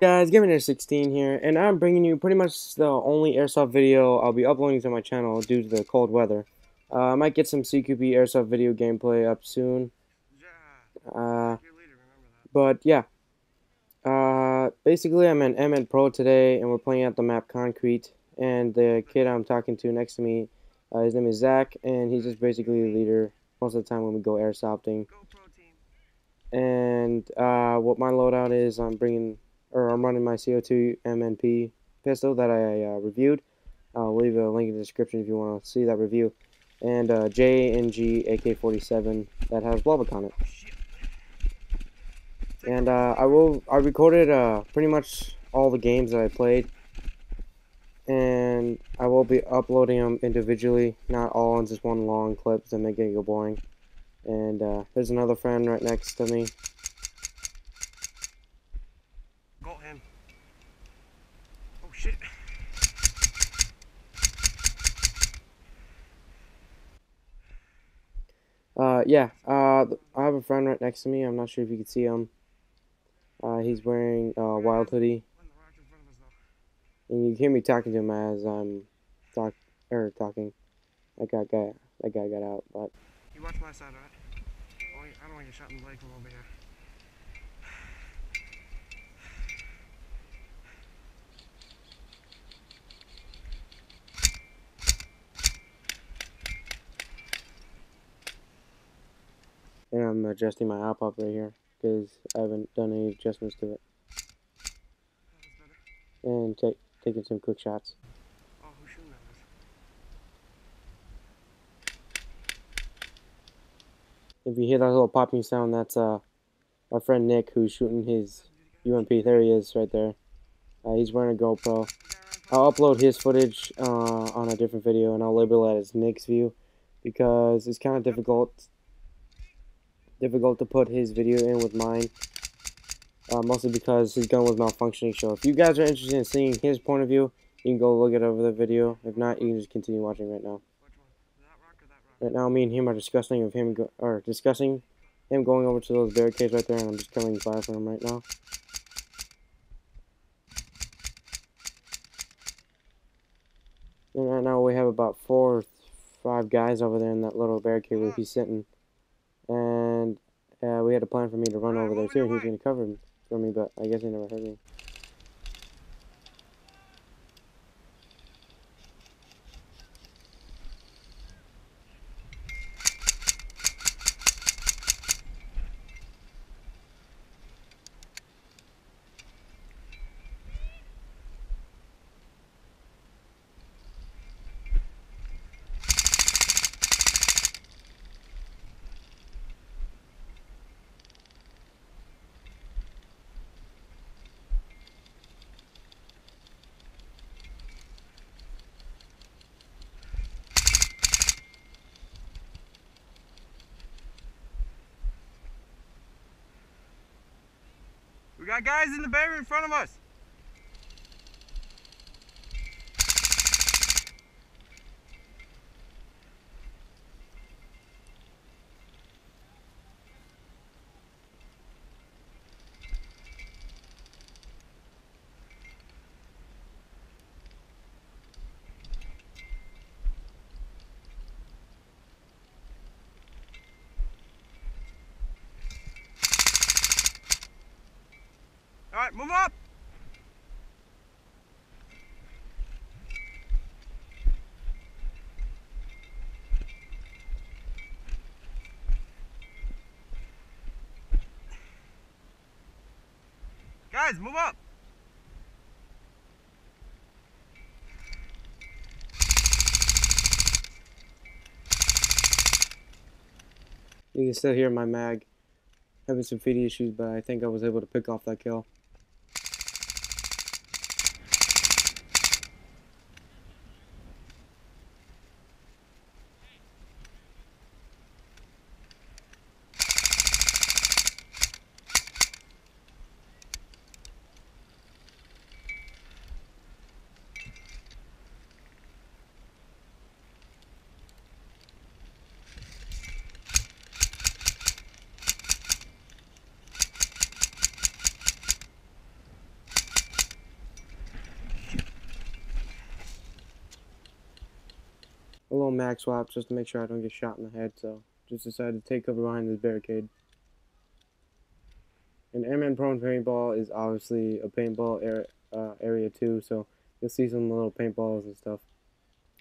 guys, Gamer16 here, and I'm bringing you pretty much the only airsoft video I'll be uploading to my channel due to the cold weather. Uh, I might get some CQB airsoft video gameplay up soon. Uh, but yeah. Uh, basically, I'm an MN Pro today, and we're playing at the map Concrete. And the kid I'm talking to next to me, uh, his name is Zach, and he's just basically the leader most of the time when we go airsofting. And uh, what my loadout is, I'm bringing or I'm running my CO2 M&P pistol that I uh, reviewed. I'll leave a link in the description if you want to see that review. And uh, J&G AK-47 that has Blavik on it. And uh, I will. I recorded uh, pretty much all the games that I played, and I will be uploading them individually, not all in just one long clip to make it go boring. And uh, there's another friend right next to me. Uh, yeah, uh, I have a friend right next to me. I'm not sure if you can see him. Uh, he's wearing a wild hoodie. And you can hear me talking to him as I'm talk or talking. That guy, guy, that guy got out, but. You watch my side, right? I don't want to get shot in the leg from over here. And I'm adjusting my hop up right here because I haven't done any adjustments to it. And take taking some quick shots. If you hear that little popping sound, that's uh our friend Nick who's shooting his UMP. There he is, right there. Uh, he's wearing a GoPro. I'll upload his footage uh, on a different video, and I'll label it as Nick's view because it's kind of difficult difficult to put his video in with mine. Uh, mostly because his gun was malfunctioning. So if you guys are interested in seeing his point of view, you can go look it over the video. If not, you can just continue watching right now. Right now, me and him are discussing of him or discussing him going over to those barricades right there, and I'm just coming by for him right now. And right now we have about four, or five guys over there in that little barricade where he's sitting and uh, we had a plan for me to run over there too, and he was going to cover for me, but I guess he never heard me. Got guys in the barrier in front of us. Right, move up. Guys, move up. You can still hear my mag having some feed issues, but I think I was able to pick off that kill. Little mag swap just to make sure I don't get shot in the head. So just decided to take cover behind this barricade. An MN Pro Paintball is obviously a paintball area, uh, area too, so you'll see some little paintballs and stuff.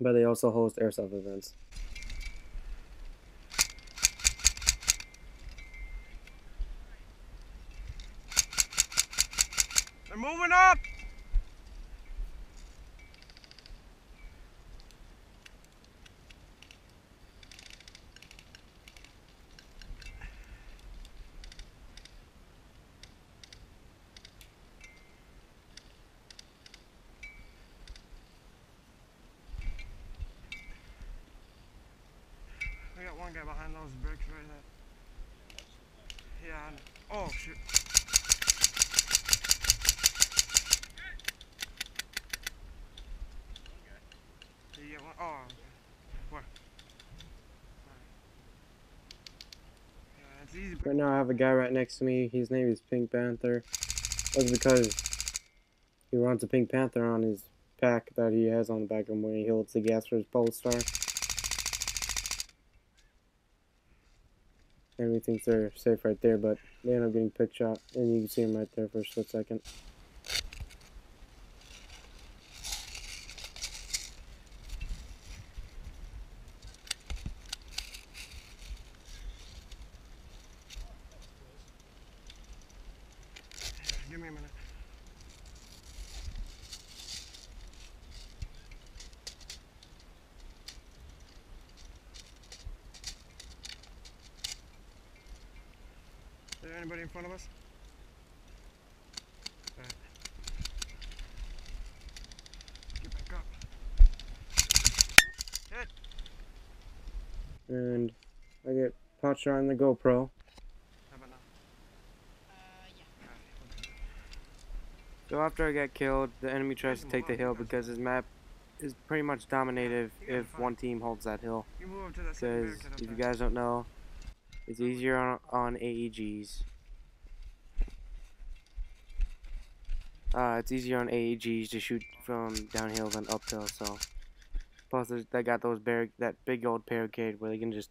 But they also host airsoft events. They're moving up! We got one guy behind those bricks right there. Yeah. Oh shoot. Did you get one? Oh. Right now I have a guy right next to me. His name is Pink Panther. That's because he runs a Pink Panther on his pack that he has on the back of him when he holds the gas for his Polarstar. And thinks they're safe right there, but they end up getting picked shot, and you can see him right there for a split second. Give me a minute. Is there anybody in front of us? Alright. Get back up. Hit! And I get pot shot on the GoPro. How about now? Alright, So after I get killed, the enemy tries to take the hill because his map is pretty much dominated if one team holds that hill. You move up to that second Because if you guys don't know, it's easier on, on AEGs. Uh, it's easier on AEGs to shoot from downhill than uphill. So, plus they got those bar- that big old barricade where they can just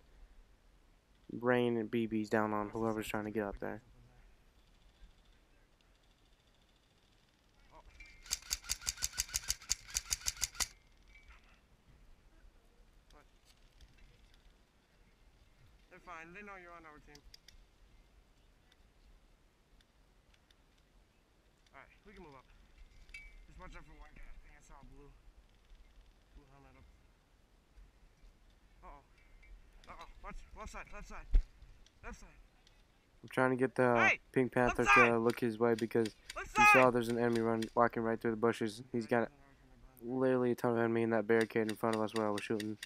rain and BBs down on whoever's trying to get up there. They're fine. They know you're on our team. Alright, we can move up. Just watch out for. I think I saw blue. Blue helmet up. Uh oh. Uh oh. Watch. Left side. Left side. Left side. I'm trying to get the Hey! Pink Panther to look his way because Left he saw there's an enemy run walking right through the bushes. He's got literally a ton of enemy in that barricade in front of us where I was shooting.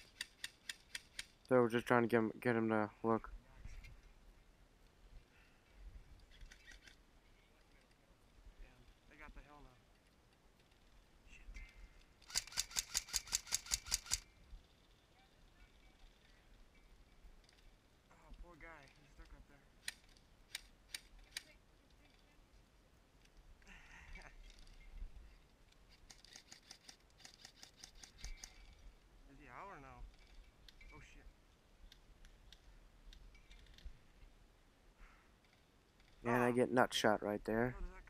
So we're just trying to get him, get him to look. Damn. They got the hell now. Shit. Oh, poor guy. He's stuck up there. Is he out or no? Oh shit. And I Ah, get nut shot right there. Where did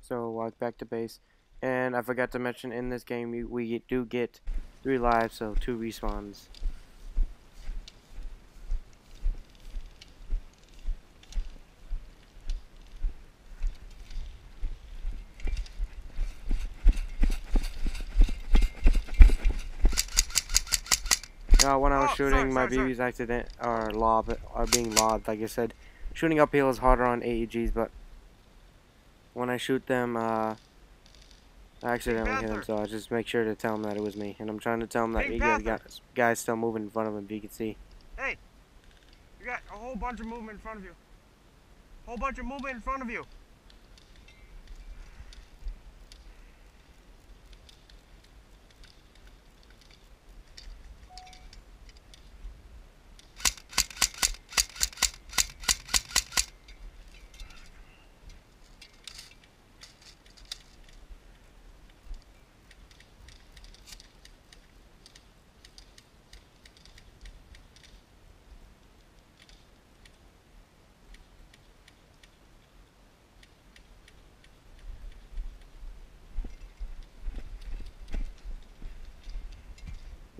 that? So walk back to base. And I forgot to mention in this game we, we do get three lives, so two respawns. Uh, when I was Oh, shooting, my. BBs accident are lob are being lobbed. Like I said, shooting uphill is harder on AEGs, but when I shoot them, uh, I accidentally hit him. So I just make sure to tell him that it was me, and I'm trying to tell him that Pink you guys got guys still moving in front of him. If you can see, Hey, You got a whole bunch of movement in front of you. Whole bunch of movement in front of you.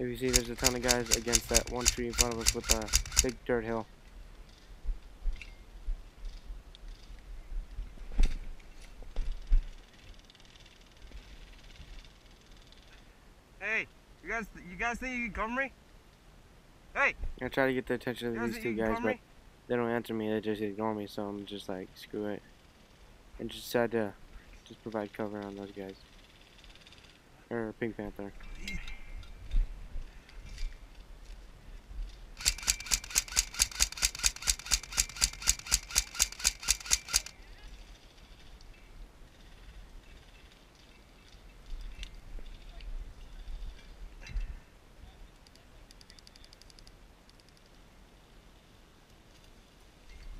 If you see, there's a ton of guys against that one tree in front of us with a big dirt hill. Hey, you guys, you guys think you can cover me? Hey, I try to get the attention of these two guys, but me? they don't answer me. They just ignore me, so I'm just like, screw it. And just decide to just provide cover on those guys. Or Pink Panther.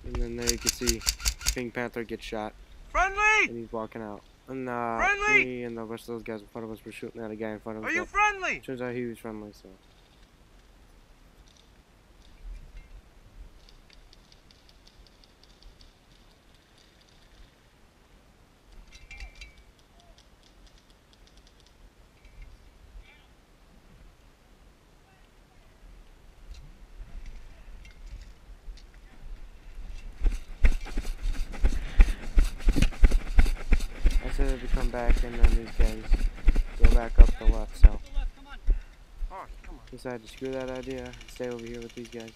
And then there you can see Pink Panther get shot, Friendly? and he's walking out. And uh, Friendly! me and the rest of those guys in front of us were shooting at a guy in front of us. Are you friendly? Turns out he was friendly, so. I said to come back, and then these guys go back up the left, so. Decided to screw that idea and stay over here with these guys.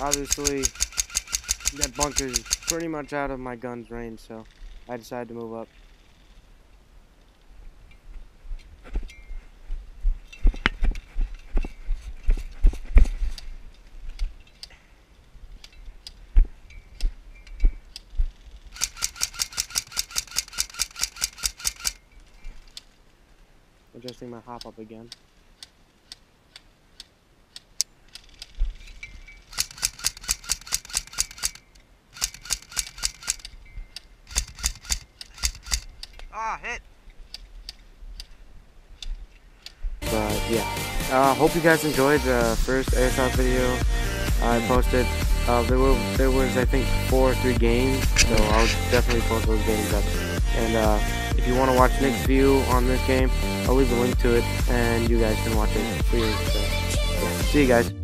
Obviously, that bunker is pretty much out of my gun's range, so I decided to move up. Adjusting my hop up again. Ah, hit. But yeah, uh, hope you guys enjoyed the first airsoft video I posted. Uh, there were there was I think four or three games, so I'll definitely post those games up. And uh, if you want to watch Nick's view mm. on this game, I'll leave a link to it, and you guys can watch it for you. So, yeah. See you guys.